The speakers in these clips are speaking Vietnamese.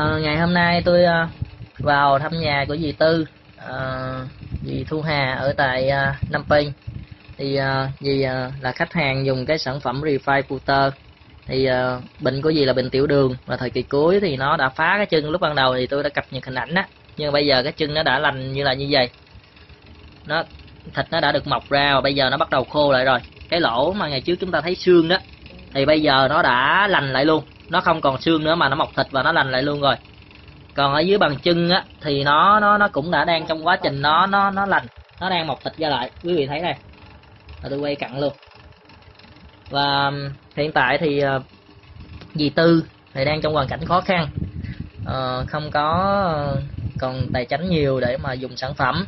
À, ngày hôm nay tôi à, vào thăm nhà của dì Tư, à, dì Thu Hà ở tại à, Nam Pinh. Thì à, dì à, là khách hàng dùng cái sản phẩm Refine Puter. Thì à, bệnh của dì là bệnh tiểu đường và thời kỳ cuối thì nó đã phá cái chân lúc ban đầu thì tôi đã cập nhật hình ảnh á. Nhưng bây giờ cái chân nó đã lành như là như vậy. Nó thịt nó đã được mọc ra và bây giờ nó bắt đầu khô lại rồi. Cái lỗ mà ngày trước chúng ta thấy xương đó thì bây giờ nó đã lành lại luôn nó không còn xương nữa mà nó mọc thịt và nó lành lại luôn rồi. Còn ở dưới bàn chân á thì nó nó nó cũng đã đang trong quá trình nó nó nó lành. Nó đang mọc thịt ra lại. Quý vị thấy này. Là tôi quay cận luôn. Và hiện tại thì ờ, dì tư thì đang trong hoàn cảnh khó khăn. À, không có ờ, còn tài chính nhiều để mà dùng sản phẩm.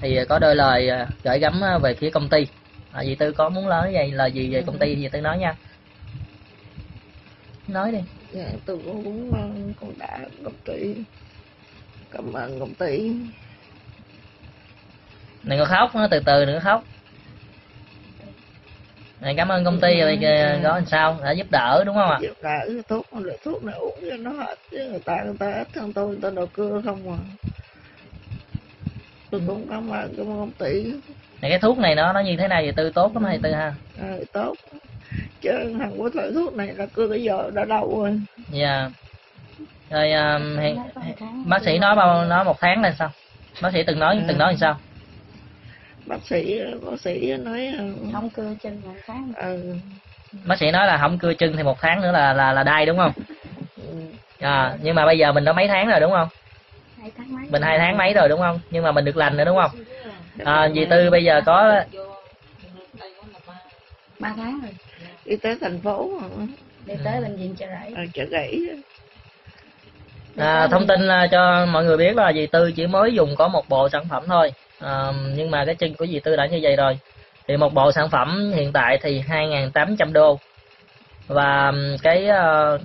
Thì có đôi lời gửi gắm về phía công ty. À, dì tư có muốn nói gì lời gì về công ty thì dì tư nói nha nói đi. Dạ, tôi cũng muốn uh, con đã công ty cảm ơn công ty đừng có khóc nó từ từ đừng có khóc. Này cảm ơn công ty rồi có làm sao? Đã giúp đỡ đúng không ạ? Giúp đỡ thuốc lượng thuốc này uống cho nó hết chứ người ta người ta ít hơn tôi người ta đầu cưa không mà tôi cũng cảm ơn cảm ơn công ty. Này cái thuốc này nó nó như thế này thì tư tốt lắm hay tư ha? À, tốt chứ thằng có loại thuốc này là cưa tới giờ đã đau rồi. Dạ. Rồi um, hiện, bác sĩ nói bao nói một tháng là sao? Bác sĩ từng nói từng nói thì sao? Bác sĩ bác sĩ nói uh, không cưa chân một tháng. ừ, bác sĩ nói là không cưa chân thì một tháng nữa là là là đai đúng không? Ừ, à nhưng mà bây giờ mình đã mấy tháng rồi đúng không? Hai tháng mấy? Mình hai tháng mấy rồi đúng không? Nhưng mà mình được lành rồi đúng không? À, dì tư bây giờ có ba tháng rồi đi tới thành phố đi tới bệnh viện chợ rẫy. À, chợ gãy À, thông tin là cho mọi người biết là dì Tư chỉ mới dùng có một bộ sản phẩm thôi. À, nhưng mà cái chân của dì Tư đã như vậy rồi. Thì một bộ sản phẩm hiện tại thì 2.800 đô. Và cái uh,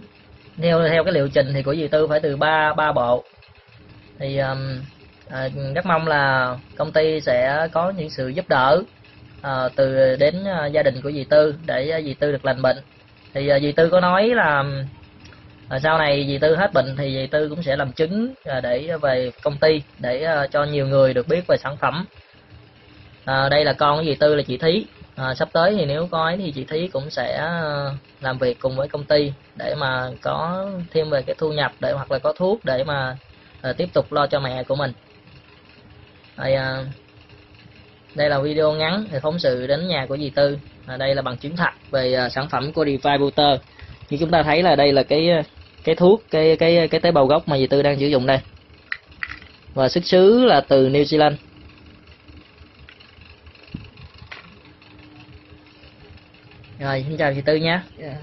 theo theo cái liệu trình thì của dì Tư phải từ ba ba bộ. Thì um, à, rất mong là công ty sẽ có những sự giúp đỡ à, từ đến uh, gia đình của dì Tư để uh, dì Tư được lành bệnh. Thì uh, dì Tư có nói là à, sau này dì tư hết bệnh thì dì tư cũng sẽ làm chứng à, để về công ty để à, cho nhiều người được biết về sản phẩm. À, đây là con của dì tư là chị thí. À, sắp tới thì nếu có ấy thì chị thí cũng sẽ à, làm việc cùng với công ty để mà có thêm về cái thu nhập để hoặc là có thuốc để mà à, tiếp tục lo cho mẹ của mình. À, đây là video ngắn thì phóng sự đến nhà của dì tư. À, đây là bằng chứng thật về uh, sản phẩm của Defy Butter như chúng ta thấy là đây là cái à, cái thuốc cái cái cái tế bào gốc mà dì tư đang sử dụng đây. Và xuất xứ là từ New Zealand. Rồi xin chào dì tư nhé. Yeah.